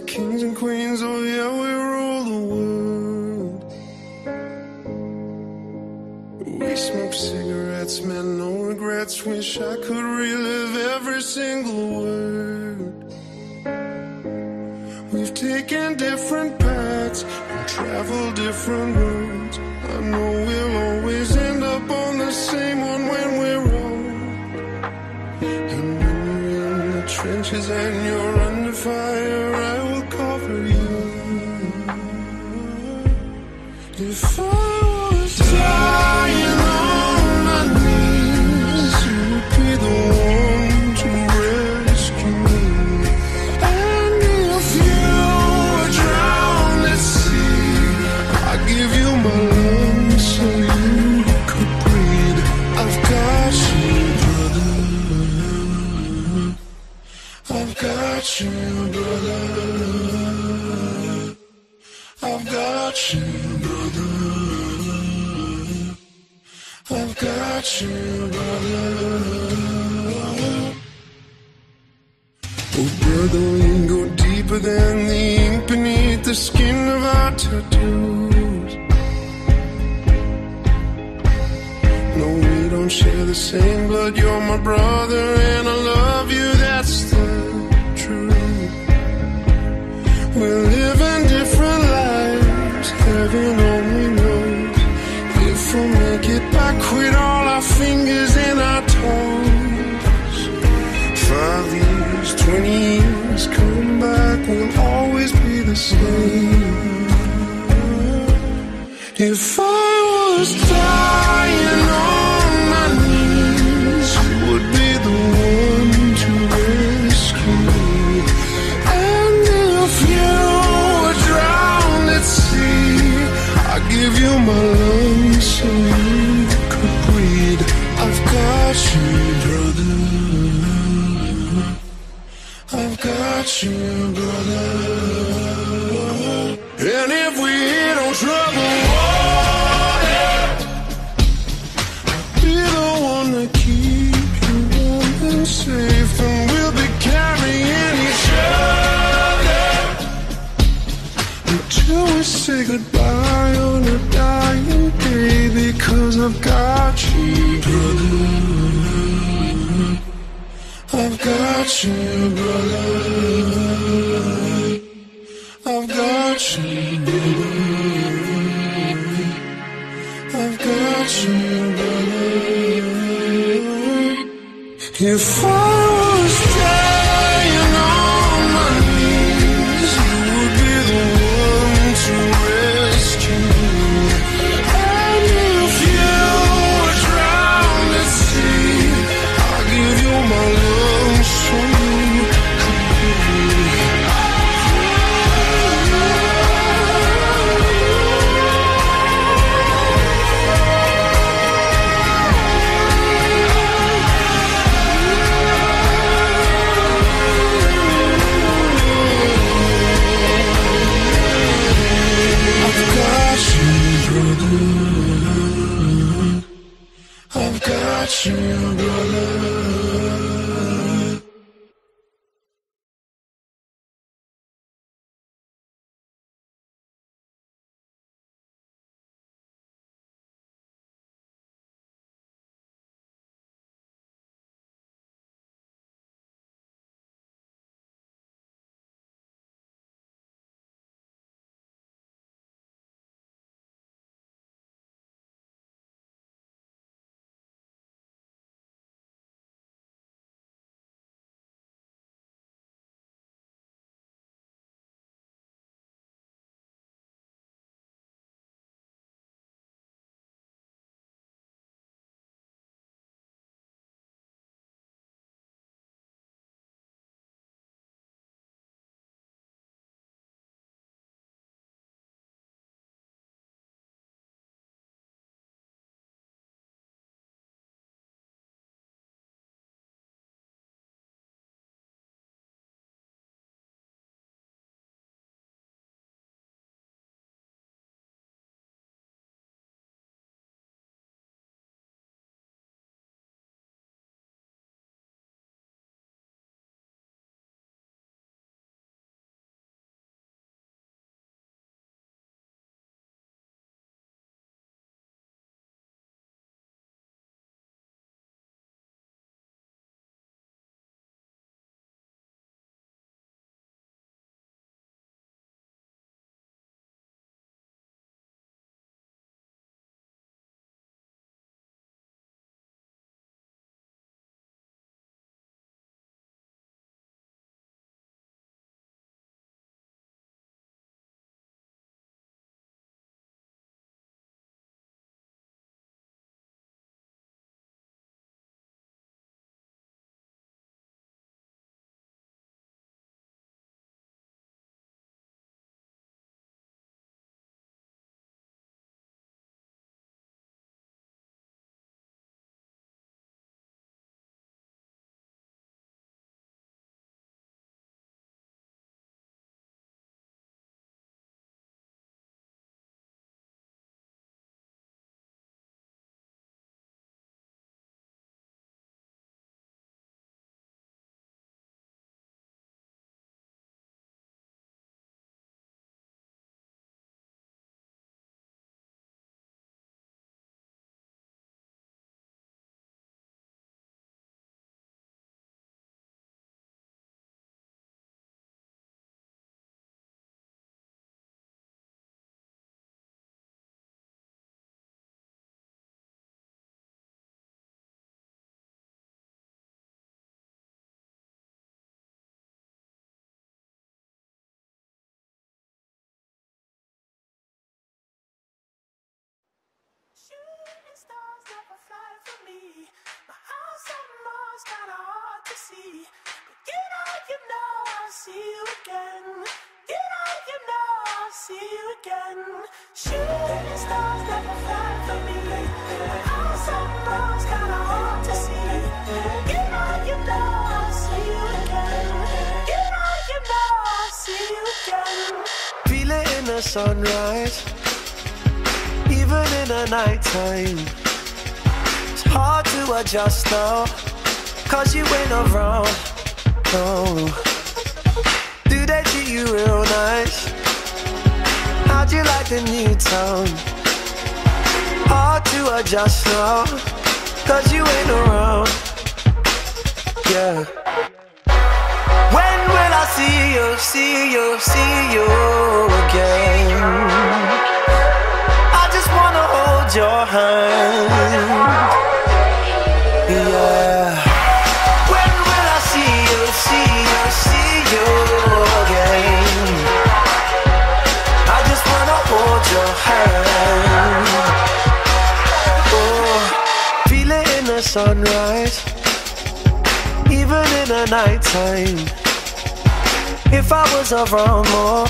the kings and queens, oh yeah, we rule the world. We smoke cigarettes, man, no regrets. Wish I could relive every single word. We've taken different paths and traveled different roads. I know we'll always end up on the same one when we're old. And when you're in the trenches and Oh, brother, we go deeper than the ink beneath the skin of our tattoos. No, we don't share the same blood. You're my brother, and I love you. That's the truth. We're living different lives, heaven fingers and our toes. Five years, twenty years, come back, we'll always be the same. If I was dying got you, brother. I've got you, brother. I've got you, brother. If I you, never fly for me. My house on Mars, kinda hard to see. But you know, you know, I'll see you again. You know, you know, I'll see you again. Shooting stars never fly for me. My house on Mars, kinda hard to see. You know, you know, I'll see you again. You know, you know, I'll see you again. Feel it in the sunrise even in the nighttime. Hard to adjust now, cause you ain't around. No. Do they treat you real nice? How'd you like the new town? Hard to adjust now, cause you ain't around. Yeah. When will I see you, see you, see you again? I just wanna hold your hand. Sunrise, even in the nighttime. If I was around more,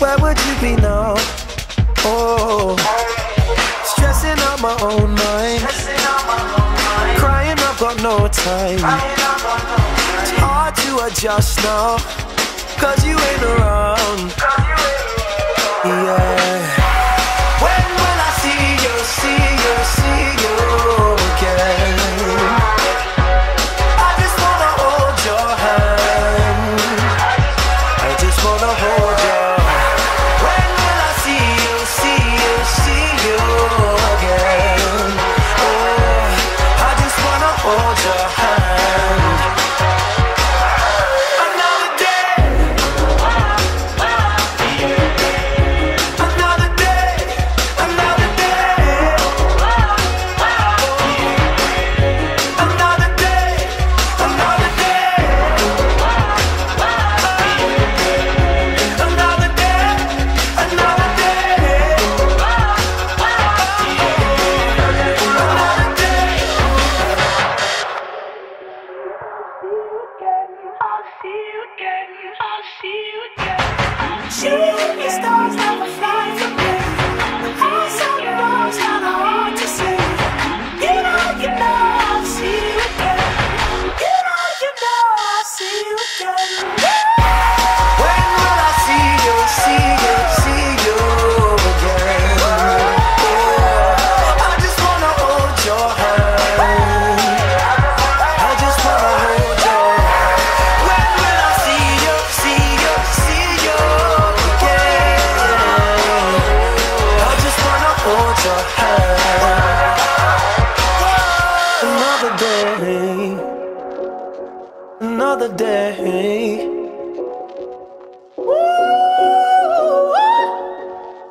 where would you be now? Oh, stressing out my own mind, got no time. It's hard to adjust now, cause you ain't around. Yeah. When another day.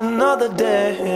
Another day.